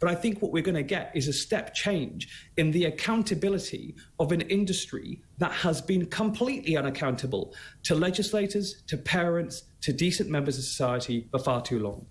But I think what we're going to get is a step change in the accountability of an industry that has been completely unaccountable to legislators, to parents, to decent members of society for far too long.